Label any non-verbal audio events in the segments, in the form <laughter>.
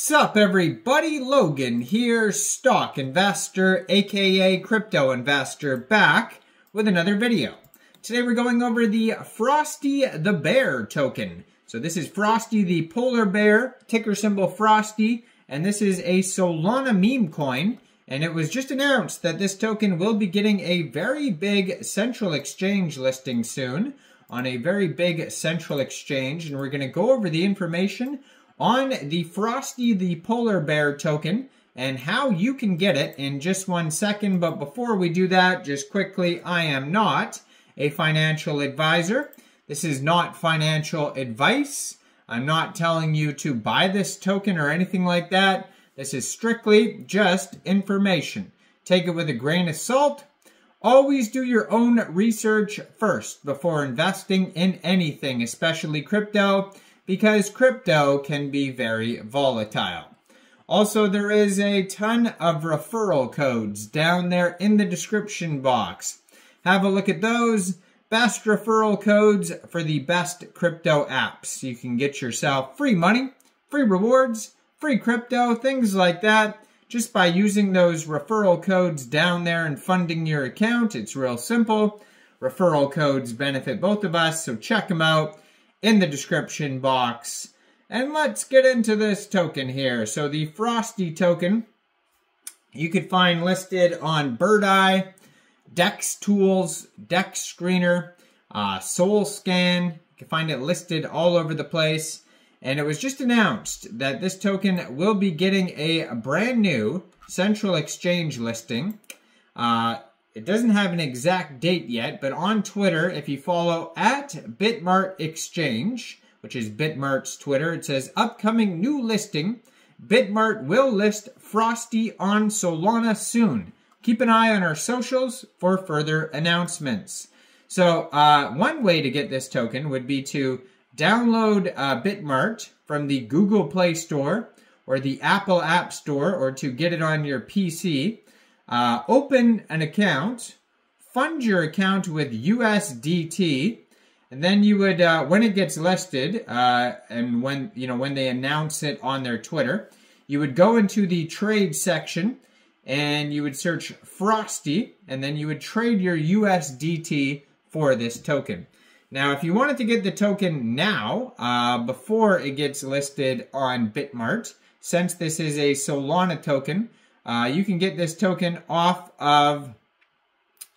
Sup everybody, Logan here, stock investor, aka crypto investor, back with another video. Today we're going over the Frosty the Bear token. So this is Frosty the polar bear, ticker symbol Frosty, and this is a Solana meme coin. And it was just announced that this token will be getting a very big central exchange listing soon on a very big central exchange. And we're going to go over the information on the Frosty the Polar Bear token and how you can get it in just one second. But before we do that, just quickly, I am not a financial advisor. This is not financial advice. I'm not telling you to buy this token or anything like that. This is strictly just information. Take it with a grain of salt. Always do your own research first before investing in anything, especially crypto because crypto can be very volatile. Also, there is a ton of referral codes down there in the description box. Have a look at those. Best referral codes for the best crypto apps. You can get yourself free money, free rewards, free crypto, things like that. Just by using those referral codes down there and funding your account. It's real simple. Referral codes benefit both of us, so check them out in the description box. And let's get into this token here. So the Frosty token, you could find listed on Bird Eye, Dex Tools, Dex Screener, uh, Solscan. You can find it listed all over the place. And it was just announced that this token will be getting a brand new central exchange listing. Uh, it doesn't have an exact date yet, but on Twitter, if you follow at Bitmart Exchange, which is Bitmart's Twitter, it says upcoming new listing. Bitmart will list Frosty on Solana soon. Keep an eye on our socials for further announcements. So uh, one way to get this token would be to download uh, Bitmart from the Google Play Store or the Apple App Store or to get it on your PC. Uh, open an account, fund your account with USDT, and then you would, uh, when it gets listed, uh, and when you know when they announce it on their Twitter, you would go into the trade section, and you would search Frosty, and then you would trade your USDT for this token. Now, if you wanted to get the token now, uh, before it gets listed on Bitmart, since this is a Solana token, uh, you can get this token off of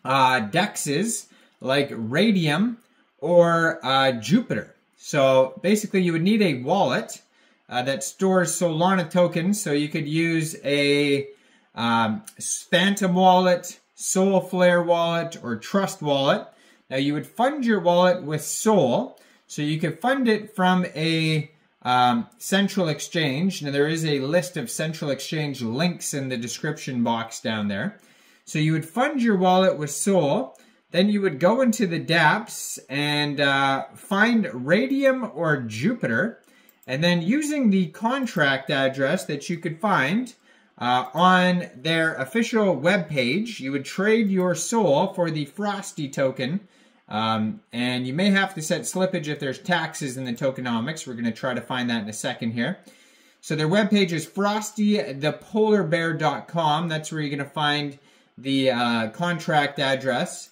uh, dexes like Raydium or uh, Jupiter. So basically you would need a wallet uh, that stores Solana tokens. So you could use a um, Phantom wallet, Solflare wallet, or Trust wallet. Now you would fund your wallet with Sol. So you could fund it from a um, Central Exchange. Now, there is a list of Central Exchange links in the description box down there. So you would fund your wallet with Sol. Then you would go into the dApps and uh, find Raydium or Jupiter. And then using the contract address that you could find uh, on their official webpage, you would trade your Sol for the Frosty token um, and you may have to set slippage if there's taxes in the tokenomics. We're going to try to find that in a second here. So their webpage is frostythepolarbear.com. That's where you're going to find the uh, contract address.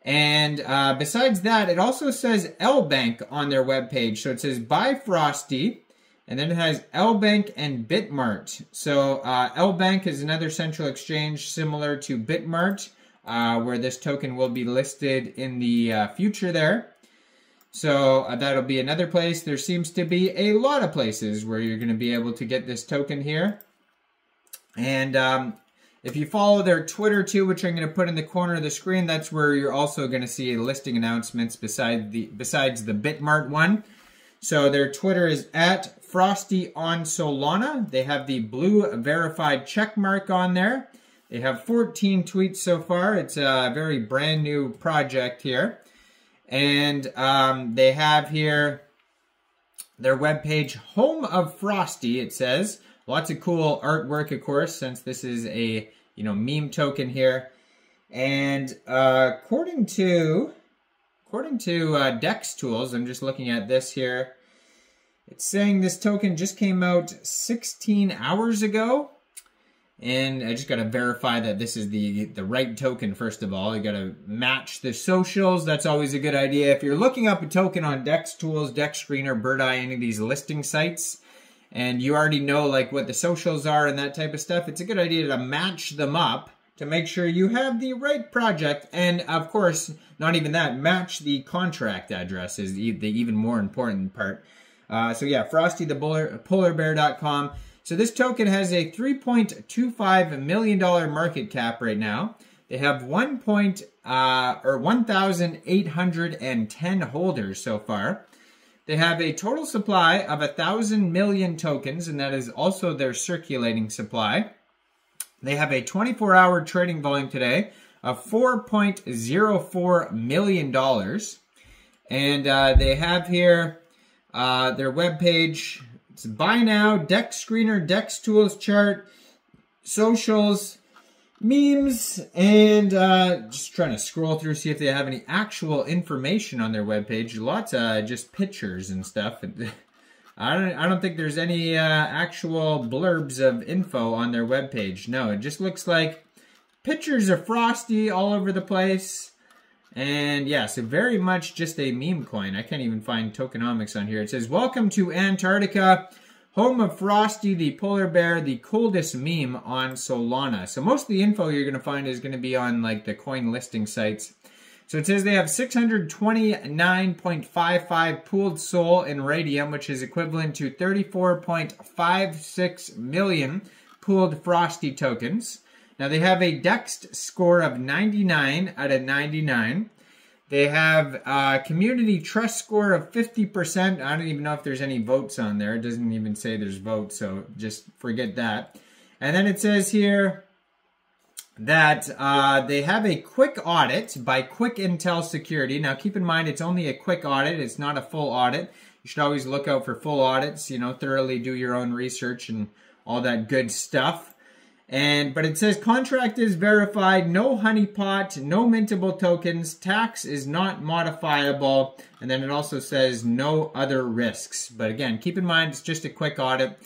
And uh, besides that, it also says L Bank on their webpage. So it says buy Frosty, and then it has L Bank and Bitmart. So uh, Bank is another central exchange similar to Bitmart uh, where this token will be listed in the uh, future there. So uh, that'll be another place. There seems to be a lot of places where you're going to be able to get this token here. And um, if you follow their Twitter too, which I'm going to put in the corner of the screen, that's where you're also going to see listing announcements beside the besides the Bitmart one. So their Twitter is at Frosty on Solana. They have the blue verified check mark on there. They have 14 tweets so far. It's a very brand new project here. And um, they have here their webpage, Home of Frosty, it says. Lots of cool artwork, of course, since this is a you know meme token here. And uh, according to according to uh, Dex Tools, I'm just looking at this here. It's saying this token just came out 16 hours ago. And I just got to verify that this is the, the right token, first of all. You got to match the socials. That's always a good idea. If you're looking up a token on Dex Tools, Dex Screener, Bird Eye, any of these listing sites, and you already know like what the socials are and that type of stuff, it's a good idea to match them up to make sure you have the right project. And of course, not even that, match the contract address is the, the even more important part. Uh, so yeah, frostythepolarbear.com. So this token has a $3.25 million market cap right now. They have 1 point, uh, or 1,810 holders so far. They have a total supply of a thousand million tokens, and that is also their circulating supply. They have a 24-hour trading volume today of $4.04 million. And uh, they have here uh, their webpage. It's buy now, Dex Screener, Dex Tools chart, socials, memes, and uh, just trying to scroll through, see if they have any actual information on their webpage. Lots of just pictures and stuff. <laughs> I don't, I don't think there's any uh, actual blurbs of info on their webpage. No, it just looks like pictures of Frosty all over the place. And yeah, so very much just a meme coin. I can't even find tokenomics on here. It says, Welcome to Antarctica, home of Frosty the polar bear, the coldest meme on Solana. So most of the info you're going to find is going to be on like the coin listing sites. So it says they have 629.55 pooled SOL in Raydium, which is equivalent to 34.56 million pooled Frosty tokens. Now they have a Dex score of 99 out of 99. They have a community trust score of 50%. I don't even know if there's any votes on there. It doesn't even say there's votes, so just forget that. And then it says here, that uh, they have a quick audit by Quick Intel Security. Now, keep in mind, it's only a quick audit. It's not a full audit. You should always look out for full audits, you know, thoroughly do your own research and all that good stuff. And But it says contract is verified, no honeypot, no mintable tokens, tax is not modifiable, and then it also says no other risks. But again, keep in mind, it's just a quick audit.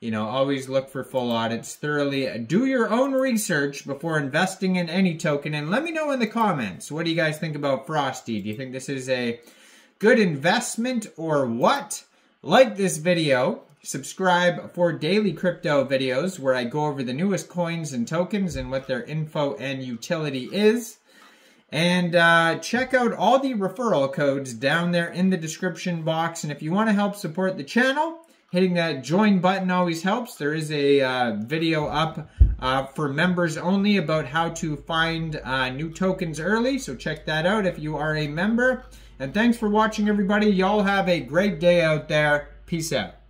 You know, always look for full audits thoroughly. Do your own research before investing in any token. And let me know in the comments, what do you guys think about Frosty? Do you think this is a good investment or what? Like this video. Subscribe for daily crypto videos where I go over the newest coins and tokens and what their info and utility is. And uh, check out all the referral codes down there in the description box. And if you want to help support the channel, hitting that join button always helps. There is a uh, video up uh, for members only about how to find uh, new tokens early. So check that out if you are a member. And thanks for watching, everybody. Y'all have a great day out there. Peace out.